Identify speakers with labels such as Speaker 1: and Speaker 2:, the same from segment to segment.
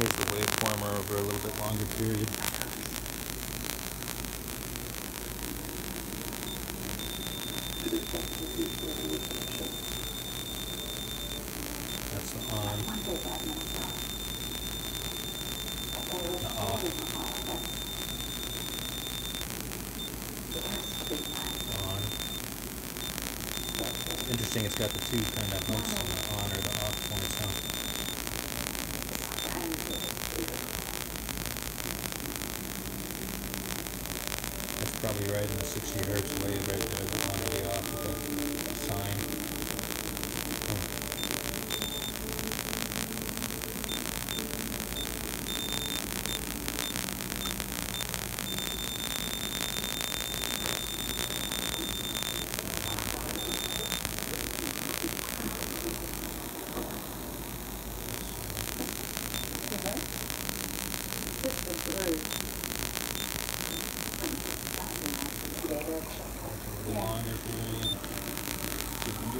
Speaker 1: Here's the waveformer over a little bit longer period. That's the on. The off. On. Interesting, it's got the two kind of humps on the on or the probably right in the 60 hertz wave right there, the on the off with the sine. Oh. A little longer period. See if we can do it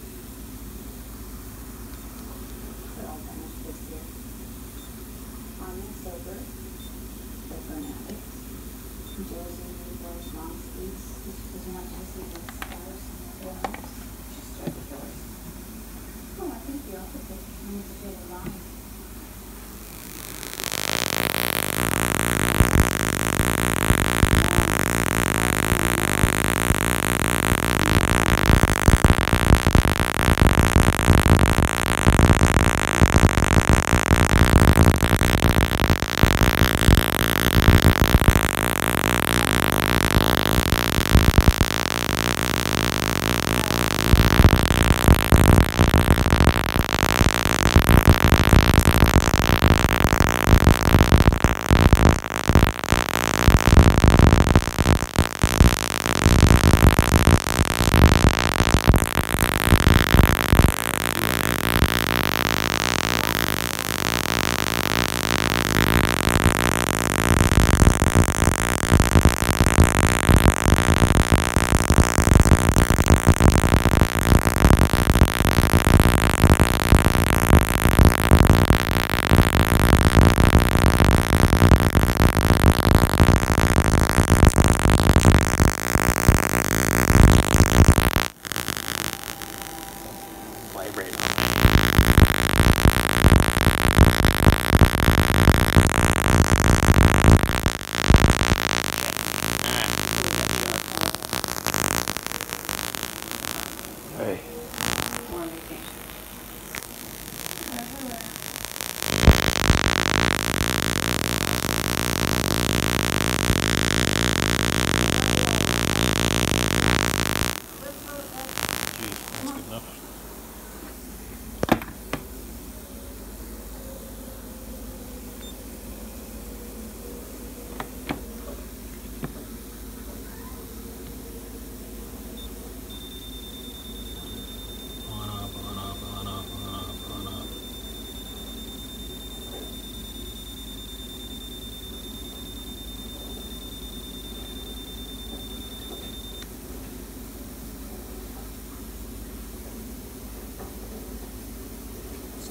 Speaker 2: Done it this year. And sober, sober and addict. Josie, Momski's, this was not Josie, but Stars and their house. She started yours. Oh, I think the opposite, I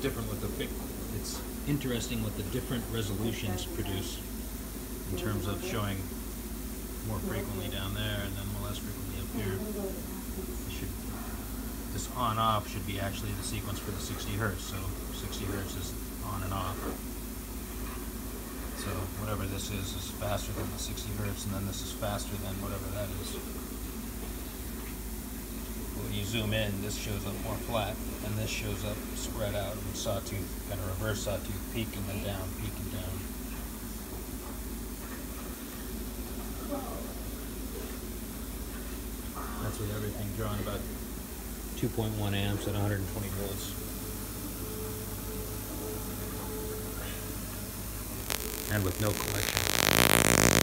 Speaker 1: different with the it's interesting what the different resolutions produce in terms of showing more frequently down there and then less frequently up here. Should, this on off should be actually the sequence for the 60 hertz. So 60 hertz is on and off. So whatever this is, is faster than the sixty hertz, and then this is faster than whatever that is. When you zoom in, this shows up more flat, and this shows up spread out, and sawtooth, kind of reverse sawtooth, peak and then down, peak and down. That's with everything drawn about two point one amps at hundred and twenty volts. And with no collection.